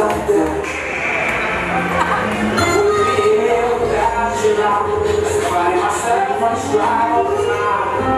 I'm just like that